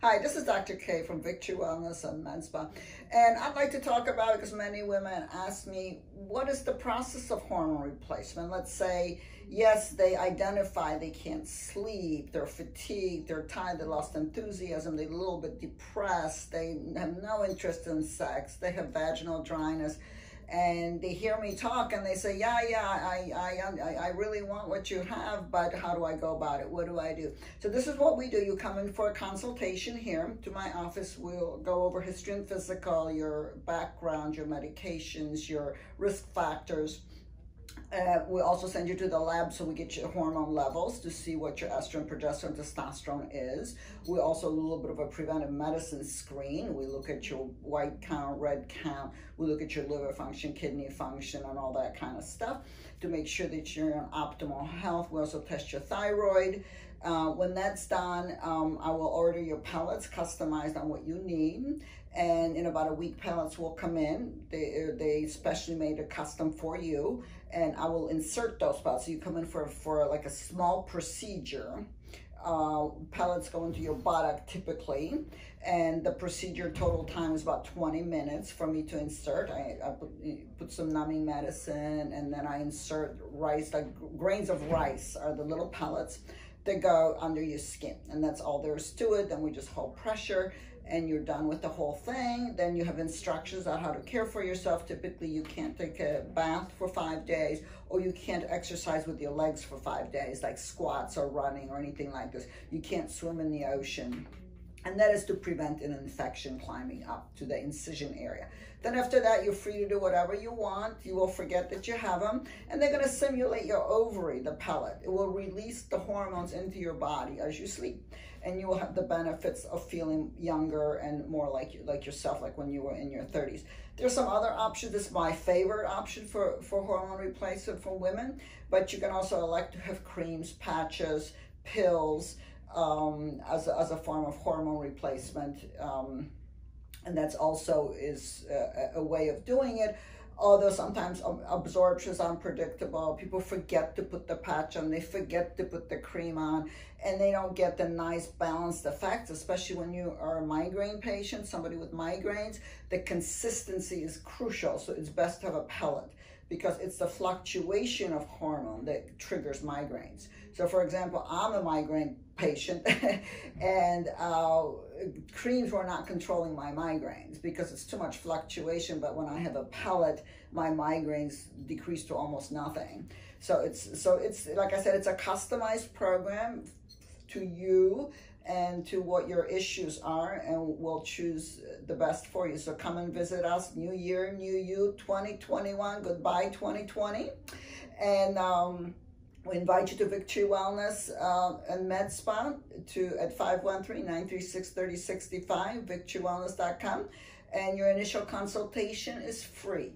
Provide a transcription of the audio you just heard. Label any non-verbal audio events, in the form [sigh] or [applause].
Hi, this is Dr. K from Victory Wellness and Med Spa. And I'd like to talk about, because many women ask me, what is the process of hormone replacement? Let's say, yes, they identify they can't sleep, they're fatigued, they're tired, they lost enthusiasm, they're a little bit depressed, they have no interest in sex, they have vaginal dryness and they hear me talk and they say, yeah, yeah, I, I, I, really want what you have, but how do I go about it? What do I do? So this is what we do. You come in for a consultation here to my office. We'll go over history and physical, your background, your medications, your risk factors. Uh, we also send you to the lab so we get your hormone levels to see what your estrogen, progesterone, testosterone is. We also a little bit of a preventive medicine screen. We look at your white count, red count. We look at your liver function, kidney function, and all that kind of stuff to make sure that you're in optimal health. We also test your thyroid. Uh, when that's done, um, I will order your pellets customized on what you need. And in about a week, pellets will come in. They, they specially made a custom for you. And I will insert those pellets. So you come in for, for like a small procedure. Uh, pellets go into your buttock typically and the procedure total time is about 20 minutes for me to insert I, I put, put, some numbing medicine and then I insert rice like grains of rice are the little pellets that go under your skin. And that's all there is to it. Then we just hold pressure and you're done with the whole thing. Then you have instructions on how to care for yourself. Typically, you can't take a bath for five days or you can't exercise with your legs for five days, like squats or running or anything like this. You can't swim in the ocean and that is to prevent an infection climbing up to the incision area. Then after that, you're free to do whatever you want. You will forget that you have them, and they're gonna simulate your ovary, the pellet. It will release the hormones into your body as you sleep, and you will have the benefits of feeling younger and more like like yourself, like when you were in your 30s. There's some other options. This is my favorite option for, for hormone replacement for women, but you can also elect to have creams, patches, pills, um, as, a, as a form of hormone replacement. Um, and that's also is a, a, way of doing it. Although sometimes absorption is unpredictable, people forget to put the patch on, they forget to put the cream on, and they don't get the nice balanced effects, especially when you are a migraine patient, somebody with migraines. The consistency is crucial, so it's best to have a pellet because it's the fluctuation of hormone that triggers migraines. So for example, I'm a migraine patient [laughs] and uh, creams were not controlling my migraines because it's too much fluctuation. But when I have a pellet, my migraines decrease to almost nothing. So it's, so it's, like I said, it's a customized program to you and to what your issues are and we'll choose the best for you. So come and visit us. New year, new you, 2021. Goodbye, 2020. And um, we invite you to Victory Wellness uh, and Med Spa to, at 513-936-3065, victorywellness.com. And your initial consultation is free.